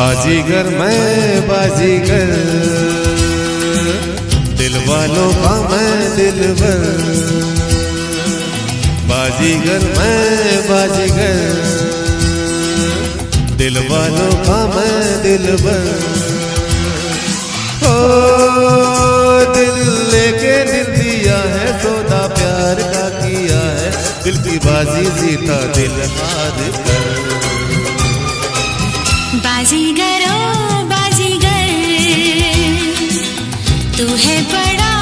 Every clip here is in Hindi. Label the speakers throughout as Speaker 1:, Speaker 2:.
Speaker 1: बाजीगर, मैं
Speaker 2: बाजीगर। दिल वालों का मैं दिलवर। बाजीगर, मैं बाजीगर। दिल वालों का मैं दिलवर। ओ है
Speaker 1: बड़ा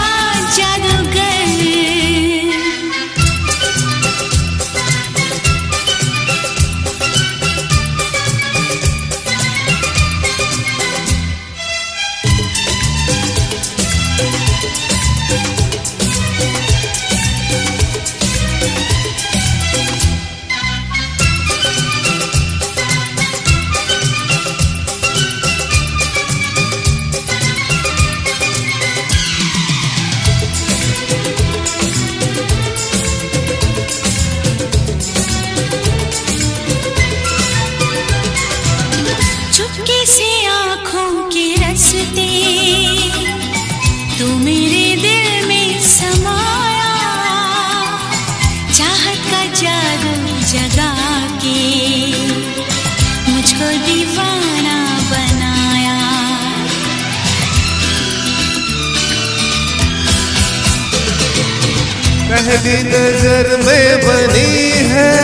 Speaker 2: पहली नज़र में बनी है।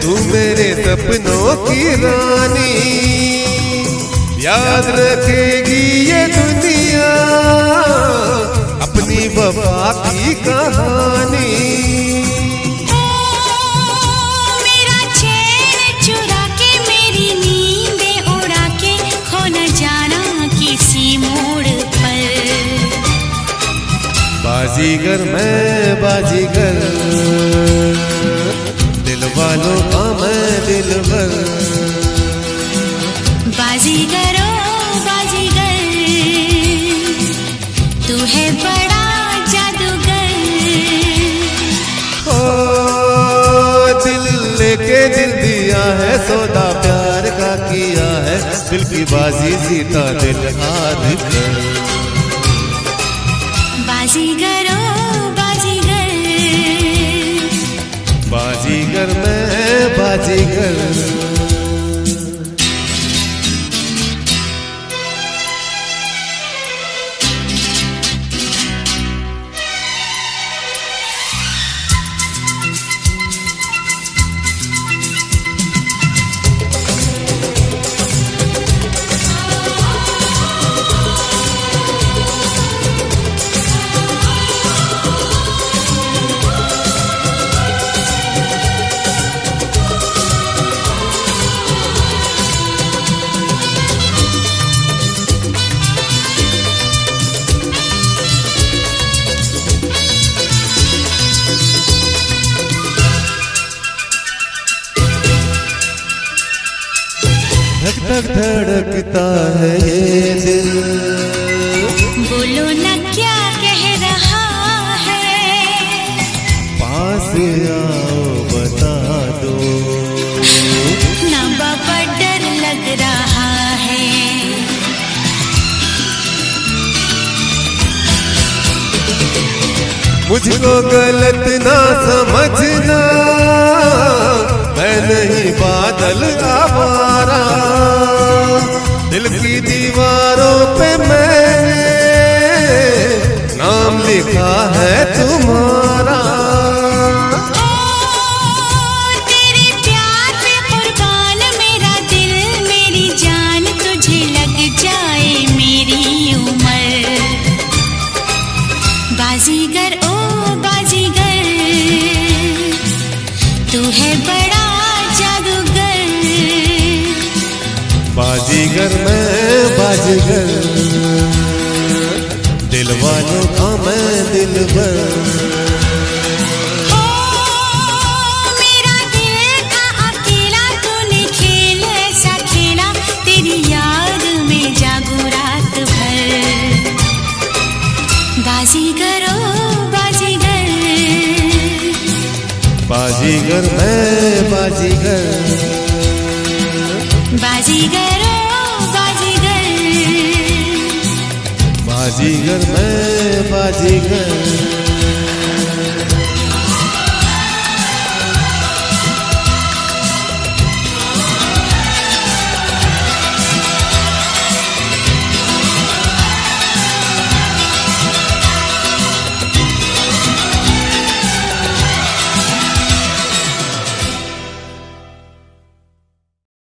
Speaker 2: तू मेरे सपनों की रानी। याद रखेगी ये दुनिया अपनी वफा की कहानी।
Speaker 1: ओ मेरा चुरा के मेरी उड़ा के खो न किसी मोड़ पर।
Speaker 2: बाजीगर मैं बाजीगर। दिल वालों का मैं दिलबर
Speaker 1: बाजीगर बाजीगर तू है बड़ा जादूगर।
Speaker 2: ओ दिल लेके दिल दिया है सौदा प्यार का किया है दिल की बाजी जीता दिल हार। कर
Speaker 1: बाजीगर बाजीगर
Speaker 2: मैं बाजीगर। धक धड़कता है ये दिल।
Speaker 1: बोलो न क्या कह रहा है?
Speaker 2: पास आओ बता दो।
Speaker 1: ना बाबा डर लग रहा है।
Speaker 2: मुझको गलत ना समझना। दिल की दीवारों पे मैंने नाम लिखा है तुम्हारा
Speaker 1: याद में जागू रात भर। बाजीगर ओ बाजीगर।
Speaker 2: बाजीगर मैं बाजीगर।
Speaker 1: बाजीगर बाजीगर।
Speaker 2: बाजीगर मैं बाजीगर